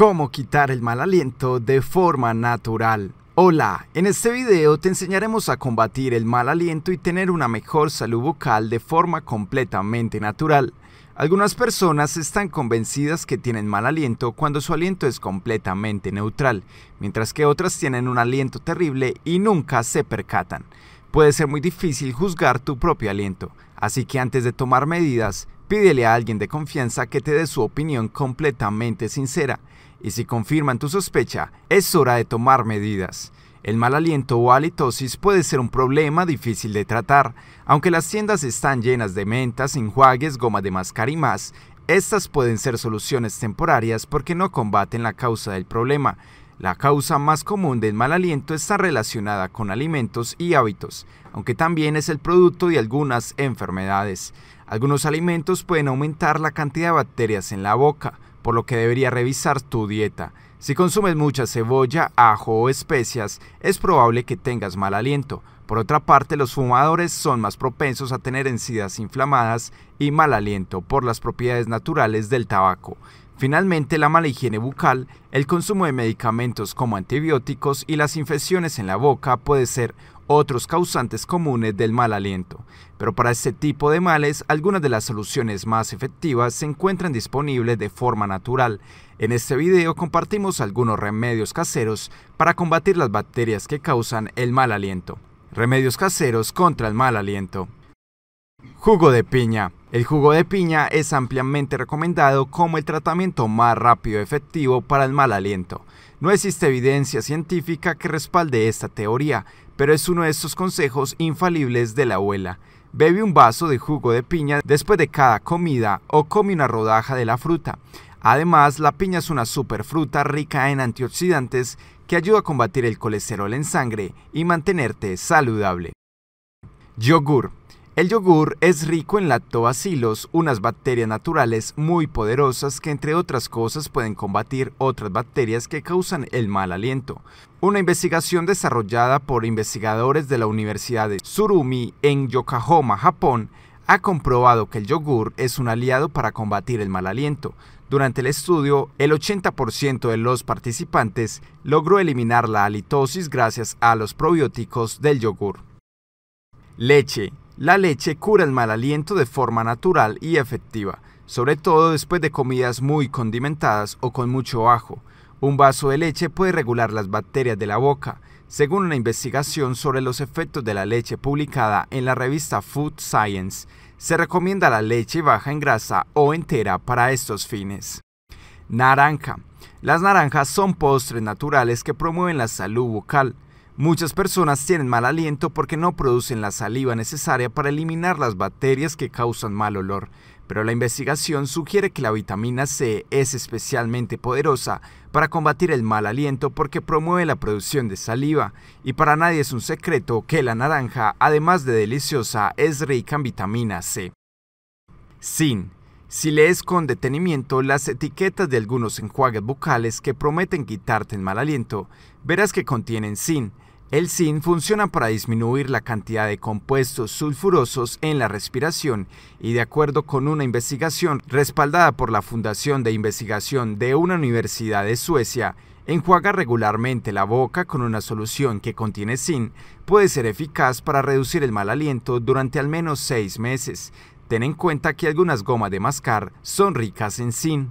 Cómo quitar el mal aliento de forma natural. Hola, en este video te enseñaremos a combatir el mal aliento y tener una mejor salud vocal de forma completamente natural. Algunas personas están convencidas que tienen mal aliento cuando su aliento es completamente neutral, mientras que otras tienen un aliento terrible y nunca se percatan. Puede ser muy difícil juzgar tu propio aliento, así que antes de tomar medidas, pídele a alguien de confianza que te dé su opinión completamente sincera, y si confirman tu sospecha, es hora de tomar medidas. El mal aliento o halitosis puede ser un problema difícil de tratar. Aunque las tiendas están llenas de mentas, enjuagues, goma de mascar y más, estas pueden ser soluciones temporarias porque no combaten la causa del problema. La causa más común del mal aliento está relacionada con alimentos y hábitos, aunque también es el producto de algunas enfermedades. Algunos alimentos pueden aumentar la cantidad de bacterias en la boca, por lo que debería revisar tu dieta. Si consumes mucha cebolla, ajo o especias, es probable que tengas mal aliento. Por otra parte, los fumadores son más propensos a tener encías inflamadas y mal aliento por las propiedades naturales del tabaco. Finalmente, la mala higiene bucal, el consumo de medicamentos como antibióticos y las infecciones en la boca puede ser otros causantes comunes del mal aliento. Pero para este tipo de males, algunas de las soluciones más efectivas se encuentran disponibles de forma natural. En este video compartimos algunos remedios caseros para combatir las bacterias que causan el mal aliento. Remedios caseros contra el mal aliento. Jugo de piña. El jugo de piña es ampliamente recomendado como el tratamiento más rápido y efectivo para el mal aliento. No existe evidencia científica que respalde esta teoría, pero es uno de estos consejos infalibles de la abuela. Bebe un vaso de jugo de piña después de cada comida o come una rodaja de la fruta. Además, la piña es una superfruta rica en antioxidantes que ayuda a combatir el colesterol en sangre y mantenerte saludable. Yogur. El yogur es rico en lactobacilos, unas bacterias naturales muy poderosas que entre otras cosas pueden combatir otras bacterias que causan el mal aliento. Una investigación desarrollada por investigadores de la Universidad de Tsurumi en Yokohama, Japón, ha comprobado que el yogur es un aliado para combatir el mal aliento. Durante el estudio, el 80% de los participantes logró eliminar la halitosis gracias a los probióticos del yogur. Leche. La leche cura el mal aliento de forma natural y efectiva, sobre todo después de comidas muy condimentadas o con mucho ajo. Un vaso de leche puede regular las bacterias de la boca, según una investigación sobre los efectos de la leche publicada en la revista Food Science. Se recomienda la leche baja en grasa o entera para estos fines. Naranja. Las naranjas son postres naturales que promueven la salud bucal. Muchas personas tienen mal aliento porque no producen la saliva necesaria para eliminar las bacterias que causan mal olor, pero la investigación sugiere que la vitamina C es especialmente poderosa para combatir el mal aliento porque promueve la producción de saliva, y para nadie es un secreto que la naranja, además de deliciosa, es rica en vitamina C. Sin. Si lees con detenimiento las etiquetas de algunos enjuagues bucales que prometen quitarte el mal aliento, verás que contienen zinc, el zinc funciona para disminuir la cantidad de compuestos sulfurosos en la respiración y de acuerdo con una investigación respaldada por la Fundación de Investigación de una universidad de Suecia, enjuagar regularmente la boca con una solución que contiene zinc puede ser eficaz para reducir el mal aliento durante al menos seis meses. Ten en cuenta que algunas gomas de mascar son ricas en zinc.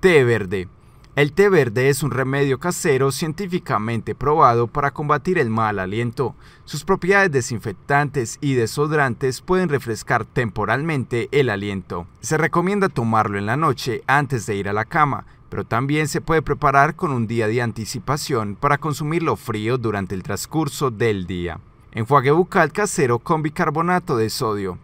Té verde. El té verde es un remedio casero científicamente probado para combatir el mal aliento. Sus propiedades desinfectantes y desodorantes pueden refrescar temporalmente el aliento. Se recomienda tomarlo en la noche antes de ir a la cama, pero también se puede preparar con un día de anticipación para consumirlo frío durante el transcurso del día. Enjuague bucal casero con bicarbonato de sodio.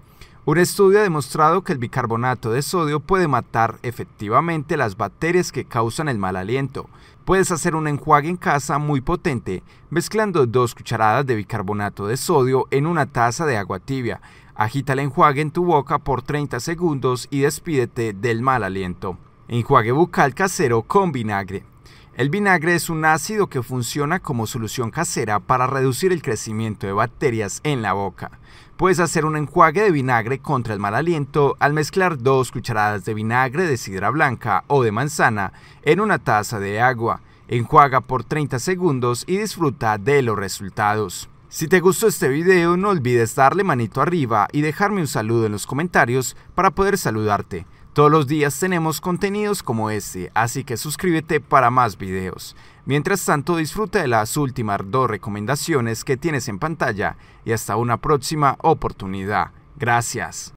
Un estudio ha demostrado que el bicarbonato de sodio puede matar efectivamente las bacterias que causan el mal aliento. Puedes hacer un enjuague en casa muy potente mezclando dos cucharadas de bicarbonato de sodio en una taza de agua tibia. Agita el enjuague en tu boca por 30 segundos y despídete del mal aliento. Enjuague bucal casero con vinagre. El vinagre es un ácido que funciona como solución casera para reducir el crecimiento de bacterias en la boca. Puedes hacer un enjuague de vinagre contra el mal aliento al mezclar dos cucharadas de vinagre de sidra blanca o de manzana en una taza de agua. Enjuaga por 30 segundos y disfruta de los resultados. Si te gustó este video no olvides darle manito arriba y dejarme un saludo en los comentarios para poder saludarte. Todos los días tenemos contenidos como este, así que suscríbete para más videos. Mientras tanto, disfruta de las últimas dos recomendaciones que tienes en pantalla y hasta una próxima oportunidad. Gracias.